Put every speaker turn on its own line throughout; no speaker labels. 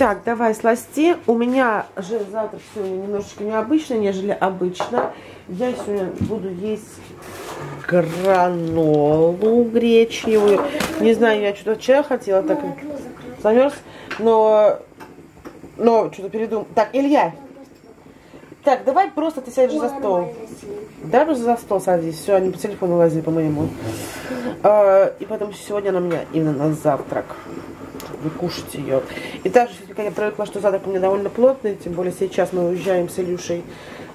Так, давай сласти. У меня же завтрак сегодня немножечко необычный, нежели обычно. Я сегодня буду есть гранолу гречневую. Не знаю, я что-то вчера хотела так замерз, но, но что-то передумал. Так, Илья, так, давай просто ты сядешь за стол. Давай просто за стол садись. Все, они по телефону лазили по моему. А, и поэтому сегодня она у меня именно на завтрак. Вы кушаете ее. И также, как я привыкла, что завтрак у меня довольно плотный, тем более сейчас мы уезжаем с Илюшей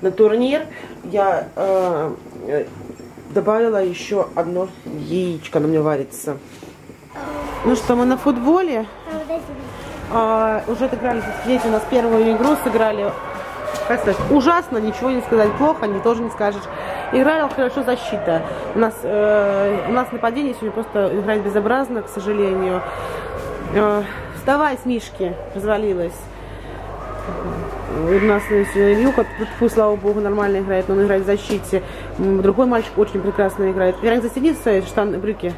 на турнир, я э, добавила еще одно яичко, оно мне варится. Ну что, мы на футболе. А, уже отыграли, дети у нас первую игру сыграли как сказать, ужасно, ничего не сказать плохо, не тоже не скажешь. Играли хорошо защита. У нас, э, у нас нападение сегодня просто играет безобразно, к сожалению. Э, вставай с Мишки, развалилась. У нас Илюха, фу, слава богу, нормально играет, но он играет в защите. Другой мальчик очень прекрасно играет. Вероника, застегни свои штаны, брюки.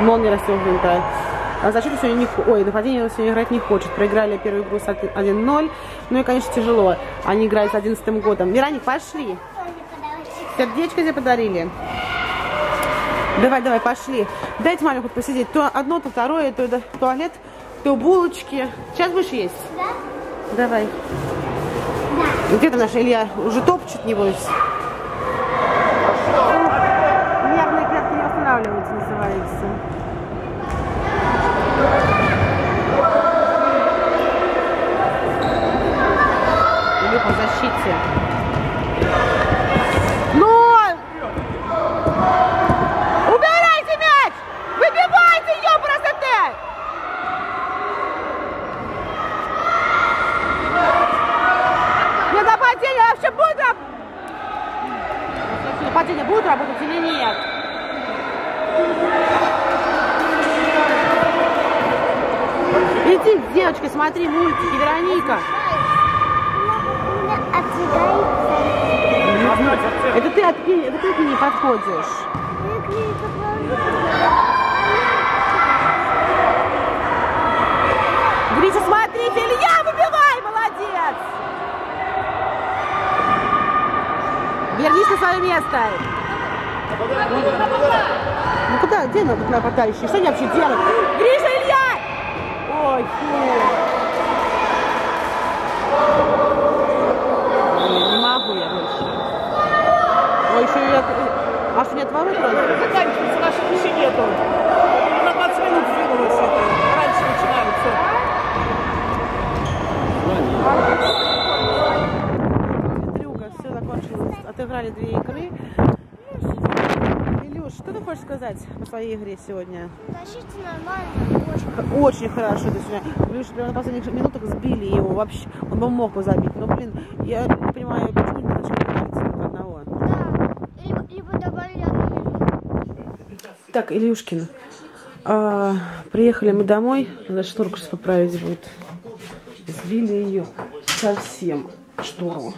Молния расстегнутая. А защиту сегодня не... Ой, нападение он сегодня играть не хочет. Проиграли первую игру с 1-0. Ну и, конечно, тяжело. Они играют с 11 годом. Вероник, пошли. Сердечко тебе подарили. Давай, давай, пошли. Дайте маме хоть посидеть. То одно, то второе, то туалет, то булочки. Сейчас будешь есть?
Да.
Давай. Да. Где-то наш Илья уже топчет, небось. Нервные клетки не останавливаются, называется. Илюха в защите. Но! Убирайте мяч! Выбивайте ее просто ты! Не нападение вообще будет работать? Нападение будет работать или нет? Девочкой, смотри мультики, Вероника. Это ты от это ты к ней подходишь. Гриша, смотрите, Илья, выбивай, молодец! Вернись на свое место. Ну куда, где надо нападающий? Что они вообще делают? Гриша! Ой, фу. Не могу я больше. Ой, еще я... А что, нет ворот просто?
Заканчивается, нашей пищи нету. На 20 минут сдвинулась это. Раньше начинаются.
Трюка, все закончилось. Отыграли две игры. Что ты хочешь сказать по своей игре сегодня?
Защита нормально, очень.
Очень хорошо ты сегодня. Илюш, прямо на последних минутах сбили его вообще. Он бы мог бы забить. Но, блин, я не понимаю, почему не начали играть только одного.
Да. Либо, либо добавили одну
Так, Илюшкин, а, приехали мы домой. Надо шторку сейчас поправить будет. Сбили ее совсем, штору.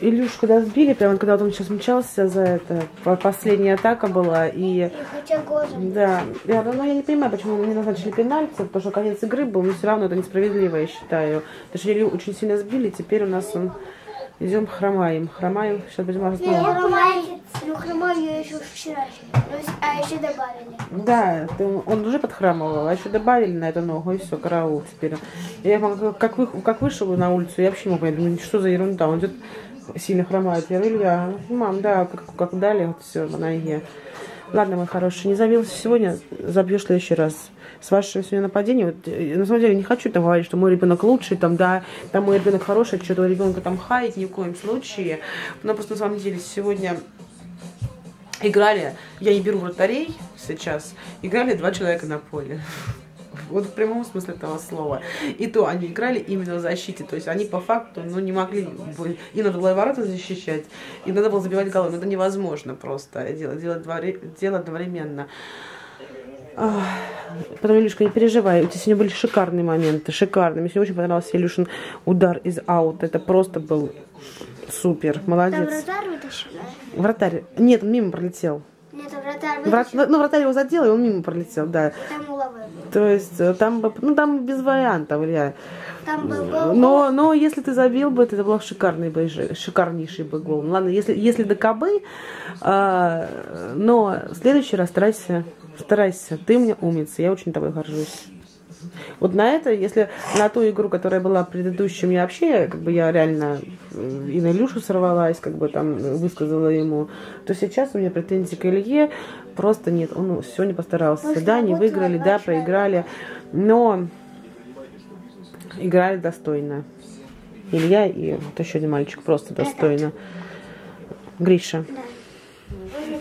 Илюшу когда сбили, прямо когда вот он сейчас мчался за это, по- последняя атака была, и
и хотя глазом.
да, я, ну, я не понимаю, почему не назначили пенальти, потому что конец игры был, но все равно это несправедливо, я считаю. Потому что Илью очень сильно сбили, теперь у нас он идем хромаем, хромаем, сейчас будем
я хромаю, ну хромаю я еще вчера. Ну, А еще добавили.
Да, он уже подхрамывал, а еще добавили на эту ногу, и все, караул теперь. Я как, вы, как вышел на улицу, я вообще не могу понять, думаю, что за ерунда, он идет сильно хромает. Я Илья, мам, да, как, как дали, вот все, на ноге. Ладно, мой хороший, не забился сегодня, забьешь в следующий раз. С вашего сегодня нападения, вот, э, на самом деле не хочу там говорить, что мой ребенок лучший, там, да, там мой ребенок хороший, что этого ребенка там хаять ни в коем случае. Но просто на самом деле сегодня играли, я не беру вратарей сейчас, играли два человека на поле. Вот в прямом смысле этого слова. И то они играли именно в защите. То есть они по факту ну, не могли... И надо было и ворота защищать, и надо было забивать голы. Но это невозможно просто делать, делать, два, ре- дело одновременно. Ах, Потом, Илюшка, не переживай, у тебя сегодня были шикарные моменты, шикарные. Мне сегодня очень понравился Илюшин удар из аута. Это просто был супер,
Там
молодец.
вратарь вытащил?
Вратарь. Нет, он мимо пролетел.
Нет, Вратарь
Врат- ну, вратарь его задел, и он мимо пролетел, да.
там уловил.
То есть э, там, бы- ну, там без вариантов, Илья.
Там был гол.
Но, но если ты забил бы, это был шикарный бы, шикарнейший бы гол. Ну, Ладно, если, если до кобы, а, но в следующий раз старайся, старайся. Ты мне умница, я очень тобой горжусь. Вот на это, если на ту игру, которая была предыдущим, я вообще, как бы я реально э, и на Илюшу сорвалась, как бы там э, высказала ему, то сейчас у меня претензий к Илье просто нет. Он все не постарался.
Может,
Да, не выиграли, да, проиграли, но играли достойно. Илья и вот еще один мальчик просто достойно. Гриша.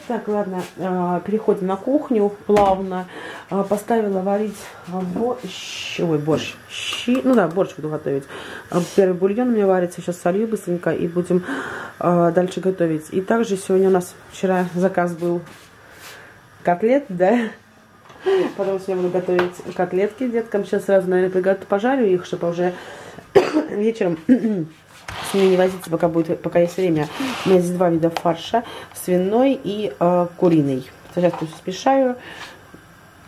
Так, ладно, а, переходим на кухню плавно. А, Поставила варить а, борщ, ой, борщ, щи, ну да, борщ буду готовить. Первый бульон у меня варится, сейчас солью быстренько и будем дальше готовить. И также сегодня у нас вчера заказ был котлет, да, Потом сегодня буду готовить котлетки деткам. Сейчас сразу, наверное, пожарю их, чтобы уже вечером с ними не возиться, пока, будет, пока есть время. У меня здесь два вида фарша. Свиной и э, куриный. Сейчас все смешаю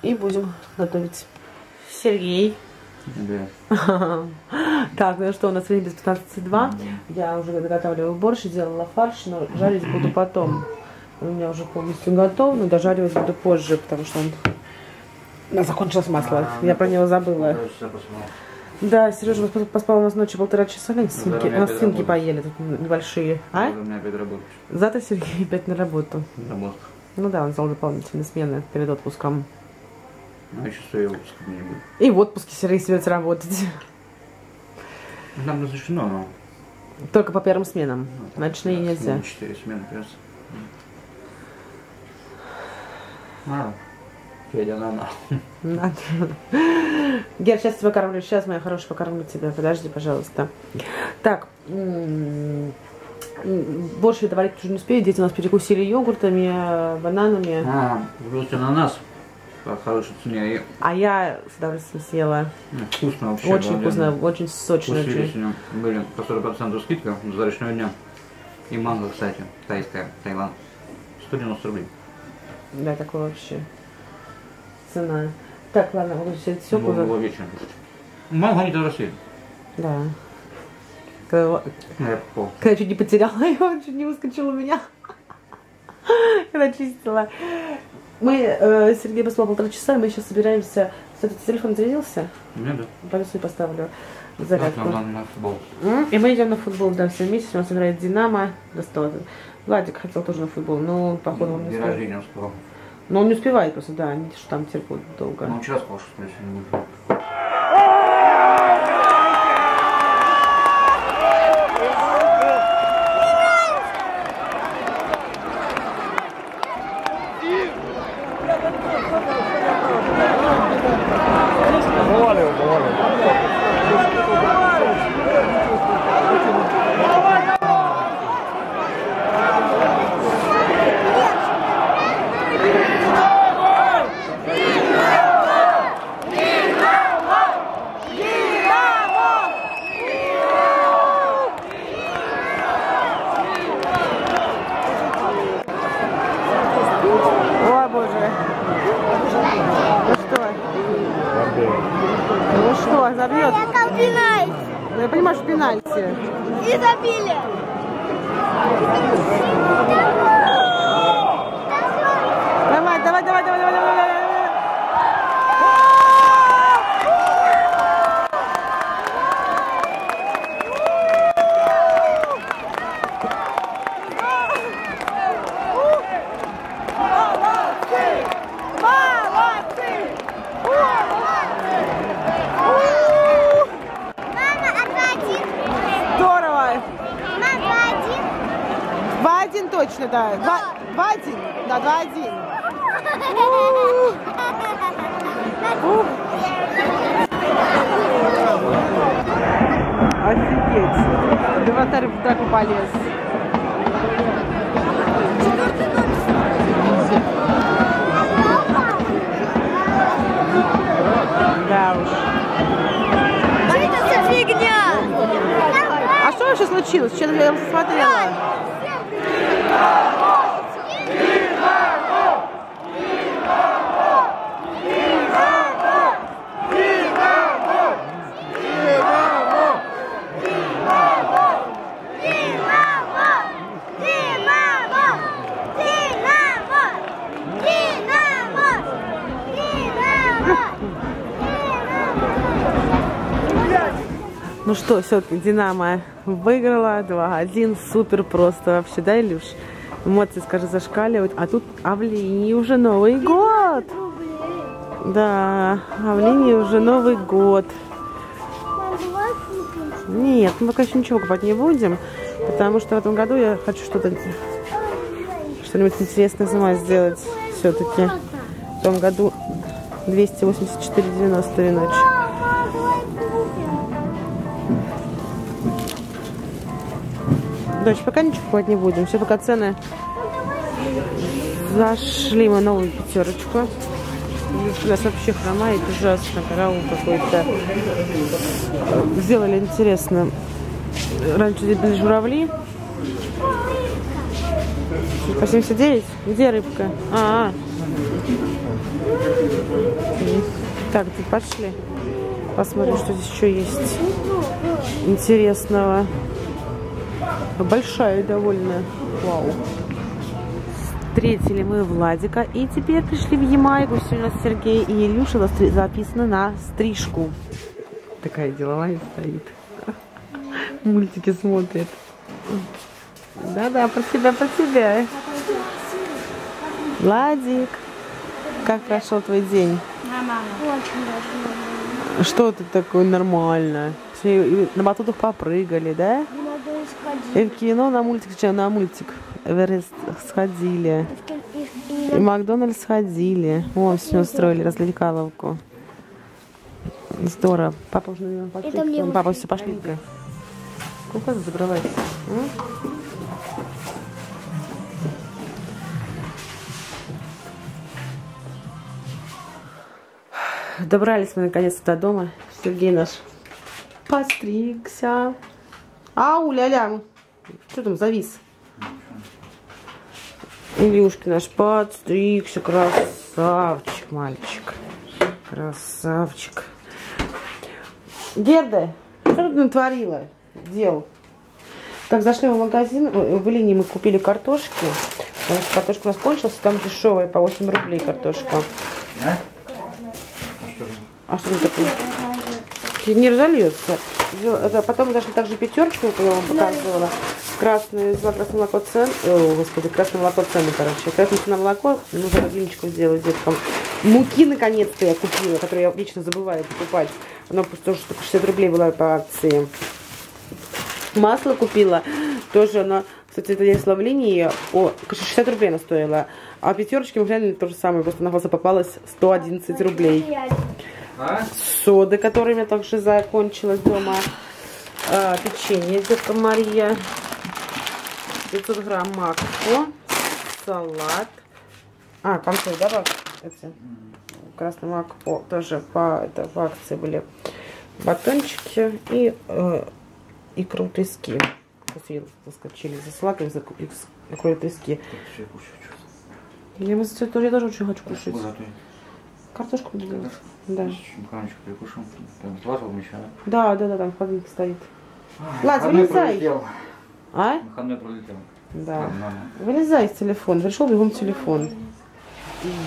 и будем готовить. Сергей.
Да.
Так, ну что, у нас время без 15.02. Я уже заготавливаю борщ, делала фарш, но жарить буду потом. У меня уже полностью готов, но дожаривать буду позже, потому что он... Закончилось масло. Я про него забыла. Да, Сережа пос- поспал у нас ночью полтора часа, глянь, свинки,
у меня
у нас
работа.
поели тут небольшие. А?
У меня опять работа.
Завтра Сергей опять на работу.
Работа.
Ну да, он взял дополнительные смены перед отпуском.
Ну, еще свои выпуска не будет.
И в отпуске Сергей собирается работать.
Нам разрешено, но...
Только по первым сменам. Ночные нельзя.
Ну, Четыре смены придется. А, Федя, на на.
Надо. Гер, сейчас тебя кормлю. Сейчас, моя хорошая, покормлю тебя. Подожди, пожалуйста. Так. Борщ это варить уже не успею. Дети у нас перекусили йогуртами, бананами.
А, бросьте ананас по хорошей цене.
А я с удовольствием съела.
ну, вкусно вообще.
Очень вкусно, очень сочно.
Вкусили сегодня. Были по 40% скидка с завтрашнего дня. И манго, кстати, тайская, Таиланд. 190 рублей.
Да, такое вообще цена. Так, ладно, вот все, все
Было было вечером. Манго не то России.
Да. Когда,
Ну, я
когда чуть не потеряла его, чуть не выскочил у меня. Когда чистила. Мы, э, Сергей поспал полтора часа, и мы сейчас собираемся. Кстати, телефон зарядился?
У меня да.
Пойду свой поставлю зарядку.
на, на футбол.
И мы идем на футбол, да, все вместе. У нас играет Динамо. Да, ты. Владик хотел тоже на футбол, но походу он не
День
успел.
рождения сказал.
Но он не успевает просто, да, они что там терпят долго.
Ну, сказал, что если не будет.
О, боже. Ну что? Ну что, забьет?
Я кал пенальти.
Ну, я понимаю, что пенальти.
И забили.
Давай, давай, давай, давай, давай, давай, давай.
Мама, один.
Здорово.
Мама, один.
Два один точно, да. Два, два один. Да, два один. Офигеть. Да вратарь в драку полез. Да уж. А что вообще случилось? Что я смотрела? Ну что, все-таки Динамо выиграла 2-1. Супер просто вообще, да, Илюш? Эмоции, скажи, зашкаливают. А тут а в линии уже Новый год. Да, а в линии уже Новый год. Нет, мы пока еще ничего покупать не будем, потому что в этом году я хочу что-то, что-нибудь интересное сама сделать все-таки. В том году 284,90 ночь. Дочь, пока ничего покупать не будем. Все пока цены зашли мы новую пятерочку. Нас вообще хромает ужасно, караул какой-то. Сделали интересно. Раньше здесь были журавли. По 79? Где рыбка? А, -а. Так, тут пошли. Посмотрим, что здесь еще есть интересного. Большая довольно. Вау. Встретили мы Владика и теперь пришли в Ямайку. Сегодня у нас Сергей и Илюша записаны на стрижку. Такая деловая стоит. Мультики смотрит. Да-да, про тебя, про тебя. Владик, как прошел твой день?
Очень даже.
Что ты такой нормально? На батутах попрыгали, да?
Сходить.
И в кино на мультик, чем на мультик Эверест сходили.
И- и-
Макдональдс сходили. О, сегодня устроили развлекаловку. Здорово. Папа уже, наверное, пошли. Папа, все, пошли-ка. Куда ты закрывайся? м? Добрались мы наконец-то до дома. Сергей наш постригся. Ау, ля-ля. Что там завис? Илюшка наш подстригся. Красавчик, мальчик. Красавчик. Герда, что ты натворила? Дел. Так, зашли в магазин, в линии мы купили картошки. Потому что картошка у нас кончилась, там дешевая, по 8 рублей картошка. А что это такое? Не разольется. Это потом зашли также пятерочку, как я вам показывала. Красное, взяла красное молоко цен. О, господи, красное молоко цены, короче. Красное цена молоко, нужно родиночку сделать деткам. Муки, наконец-то, я купила, которую я лично забываю покупать. Она просто тоже только 60 рублей была по акции. Масло купила, тоже она, кстати, это я в линии, о, 60 рублей она стоила. А пятерочки мы глянули то же самое, просто на глаза попалось 111 рублей
А?
соды, меня также закончилась дома. А, печенье детка Мария. 500 грамм макфо. Салат. А, конфеты, да, бак? Эти. Красный мак по, тоже по, это, по акции были батончики и э, икру трески. После заскочили за салатом, за икрой трески. Я, тоже, я тоже очень хочу кушать. Картошку буду делать. Да.
Макарончик прикушал. Там два умещаю.
Да, да, да, там холодильник стоит. Ладно, вылезай. А?
Выходной пролетел.
Да.
Ладно.
Вылезай из телефона. Пришел бегом телефон.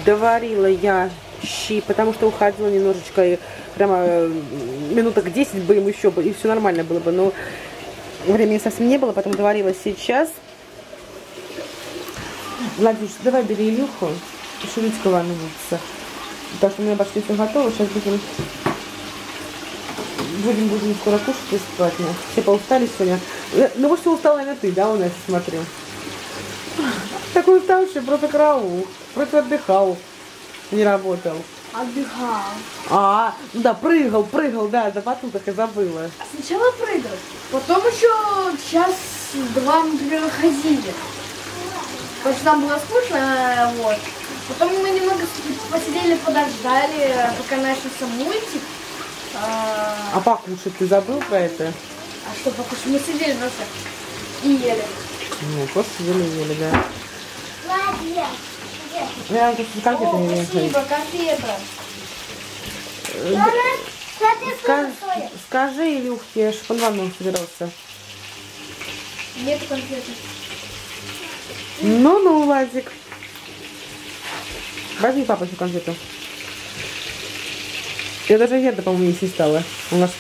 Доварила я щи, потому что уходила немножечко, и прямо э, минуток 10 бы им еще, бы, и все нормально было бы. Но времени совсем не было, поэтому доварила сейчас. Владимир, давай бери Илюху, Шурицка волнуется. Потому что у меня почти все готово, сейчас будем будем, будем скоро кушать бесплатно. Все поустали сегодня. Э, Ну, больше всего устала, наверное, ты, да, у нас, смотрю. Такой уставший, просто караул. Просто отдыхал. Не работал.
Отдыхал.
А, ну да, прыгал, прыгал, да, за батутах и забыла.
Сначала прыгал, потом еще час-два, например, ходили. Потому что там было скучно, вот. Потом мы немного посидели, подождали, пока начался мультик. А,
А покушать ты забыл про это?
а что покушать? Мы сидели просто и ели.
Ну, просто ели-ели, да.
Ладно.
Я тут конфеты не.
Спасибо, конфета.
Скажи, скажи Илюхе, чтобы он в ванну собирался.
Нету конфеты.
Ну-ну, Владик. Возьми еще конфету. Я даже Герда, по-моему, не стала. У нас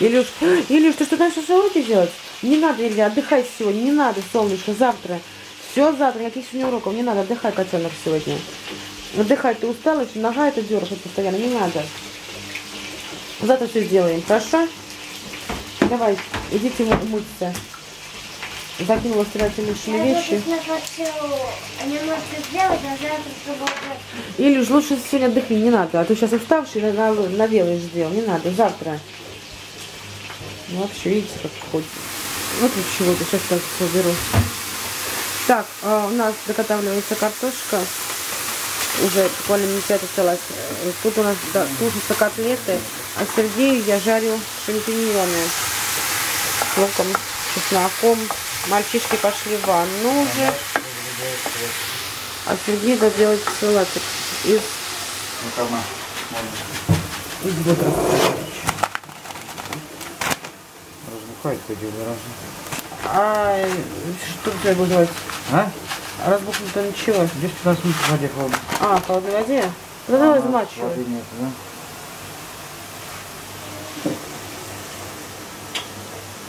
Илюш, Илюш, ты что, дальше уроки делать? Не надо, Илья, отдыхай сегодня, не надо, солнышко, завтра. Все завтра, никаких сегодня уроков, не надо, отдыхай, котенок, сегодня. Отдыхай, ты устала, еще нога это дергает постоянно, не надо. Завтра все сделаем, хорошо? Давай, идите мо- мыться. Закинула стирательные вещи.
Они могут сделать, а завтра суббота.
Илюш, лучше сегодня отдохни, не надо. А то сейчас уставший на- на- наделаешь дел. Не надо, завтра. Ну, вообще, видите, как ходит. Вот вот чего-то, сейчас я все уберу. Так, а, у нас доготавливается картошка. Уже буквально минут пять осталось. Э, Тут у нас да, тушатся котлеты. А Сергею я жарю шампиньоны с луком, чесноком. Мальчишки пошли в ванну уже. А Сергей доделать салатик из, из бутера.
Разбухает хоть или раз.
А что у тебя будет делать?
А?
Разбухнуто ничего.
10-15 минут в воде холодно.
А, в холодной воде? Ну давай замачивай.
Воды нет, да?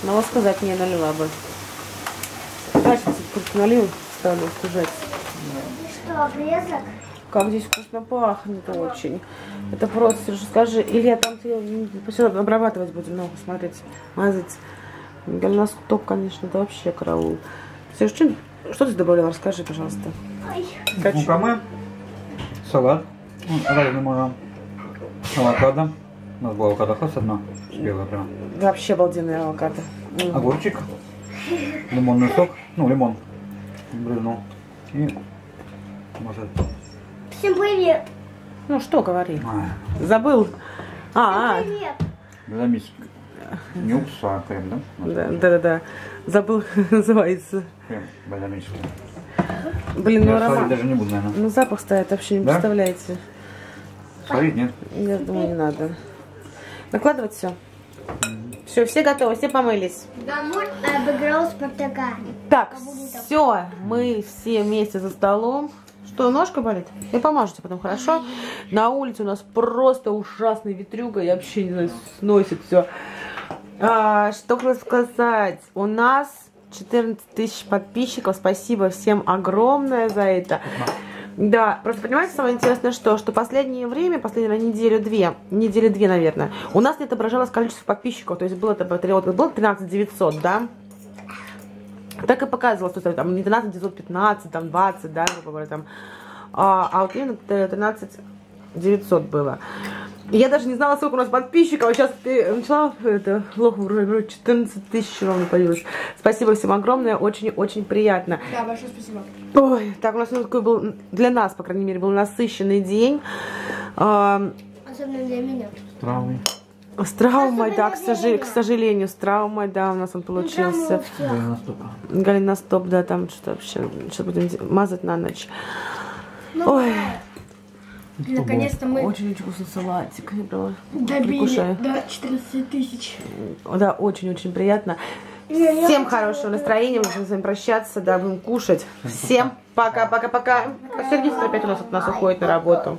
Надо сказать, не налила бы. Дальше просто налил, ставлю остужать.
Что, обрезок?
Как здесь вкусно пахнет очень. Это просто, Сережа, скажи, Илья, там ты все обрабатывать будем, ногу смотреть, мазать. Голеноскоп, конечно, это вообще караул. Сереж, что, что ты добавлял? Расскажи, пожалуйста.
Мукаме, салат, ну, разным можно, авокадо. У нас было авокадо хас одно, спелое прям.
Вообще обалденная авокадо.
Огурчик, лимонный сок, ну лимон, брызнул. И может,
Всем привет.
Ну что говори?
а,
Забыл. А, а,
Привет.
замесик. Не уксус, а крем, да?
да, да, да, да. Забыл, называется.
Крем бальзамический.
Блин, ну аромат.
даже не буду, наверное.
Ну запах стоит, вообще не
Да?
представляете.
Солить нет?
Я думаю, не надо. Накладывать все. Все, все готовы, все помылись.
Домой обыграл Спартака.
Так, все, мы все вместе за столом. Что, ножка болит? Я помажу тебе потом, хорошо? На улице у нас просто ужасный ветрюга, я вообще не знаю, сносит все. что хочу сказать, у нас 14 тысяч подписчиков, спасибо всем огромное за это. Да, просто понимаете, самое интересное, что, что последнее время, последнюю неделю-две, недели две, наверное, у нас не отображалось количество подписчиков, то есть было, это, было 13 900, да, так и показывалось, что там не 12 915, там 20, да, грубо говоря, там, а, а вот именно 13 900 было. Я даже не знала, сколько у нас подписчиков, а сейчас ты начала это, лох, вроде, вроде 14 тысяч ровно появилось. Спасибо всем огромное, очень-очень приятно.
Да, большое спасибо.
Ой, так у нас ну, такой был, для нас, по крайней мере, был насыщенный день. А,
Особенно для меня.
С травмой,
Особенно
да, к, сожа-
для
к сожалению, с травмой, да, у нас он получился. Голеностоп, да, там что вообще, что будем де- мазать на ночь. Ой,
Наконец-то мы
очень-очень вкусный салатик. Я прямо
добили до 14 тысяч.
Да, очень-очень приятно. Всем хорошего настроения, мы будем с вами прощаться, да, будем кушать. Всем пока-пока-пока. Сергей опять у нас от нас уходит на работу.